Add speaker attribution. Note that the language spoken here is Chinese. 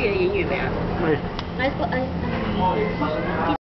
Speaker 1: 自己语没啊？
Speaker 2: 没。来哎。